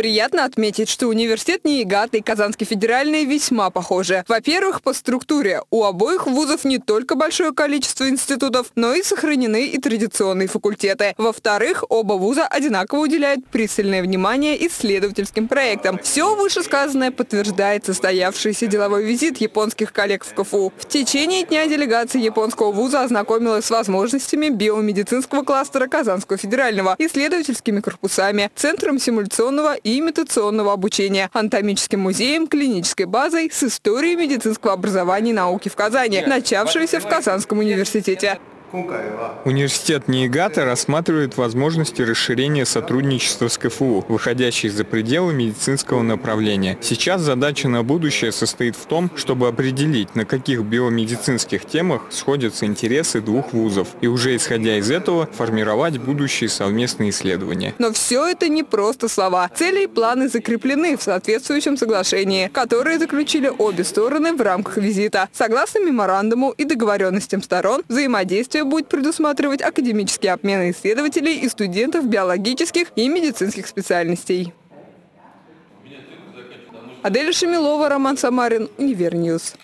Приятно отметить, что университет НИИГАТ и Казанский федеральный весьма похожи. Во-первых, по структуре. У обоих вузов не только большое количество институтов, но и сохранены и традиционные факультеты. Во-вторых, оба вуза одинаково уделяют пристальное внимание исследовательским проектам. Все вышесказанное подтверждает состоявшийся деловой визит японских коллег в КФУ. В течение дня делегация японского вуза ознакомилась с возможностями биомедицинского кластера Казанского федерального, исследовательскими корпусами, центром симуляционного и имитационного обучения, анатомическим музеем, клинической базой с историей медицинского образования и науки в Казани, начавшейся в Казанском университете. Университет НИИГАТа рассматривает возможности расширения сотрудничества с КФУ, выходящие за пределы медицинского направления. Сейчас задача на будущее состоит в том, чтобы определить, на каких биомедицинских темах сходятся интересы двух вузов, и уже исходя из этого формировать будущие совместные исследования. Но все это не просто слова. Цели и планы закреплены в соответствующем соглашении, которые заключили обе стороны в рамках визита. Согласно меморандуму и договоренностям сторон, взаимодействие Конвенция будет предусматривать академические обмены исследователей и студентов биологических и медицинских специальностей. Адель Шамилова, Роман Самарин, Универньюз.